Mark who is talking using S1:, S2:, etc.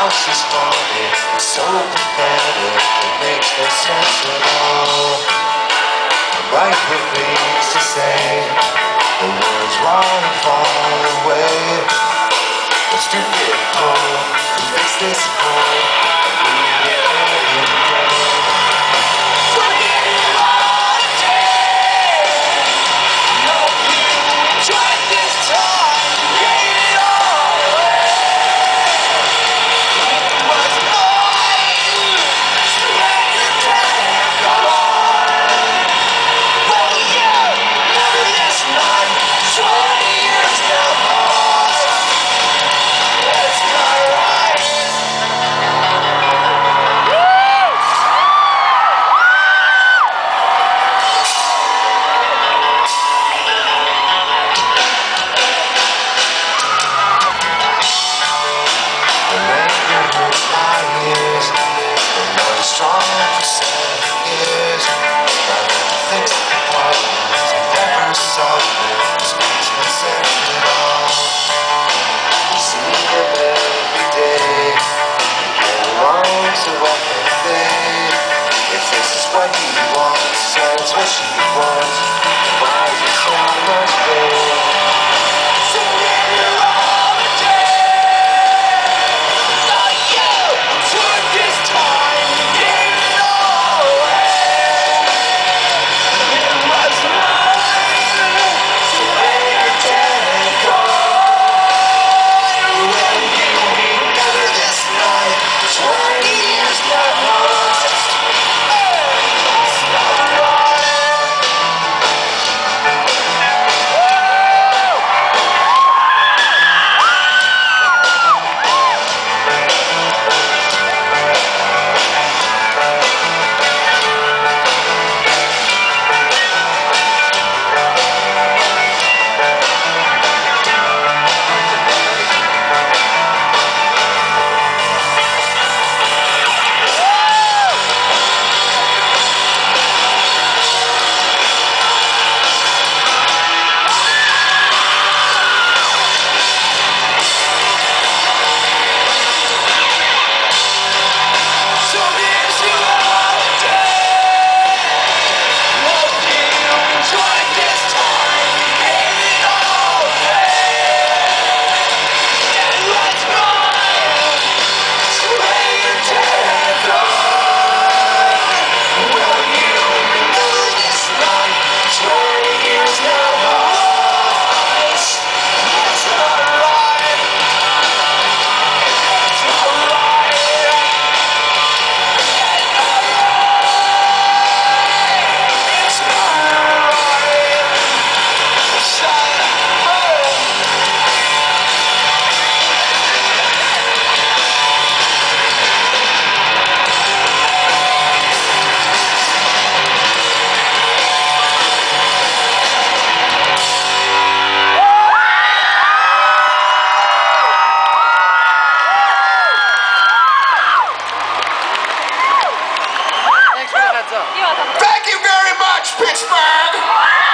S1: house is haunted, it's so pathetic, it makes no sense at all. I write with things to say, the words run far away. If this is what he wants, it's what she wants. What's up? Thank you very much, Pittsburgh!